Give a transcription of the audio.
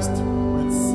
Christ with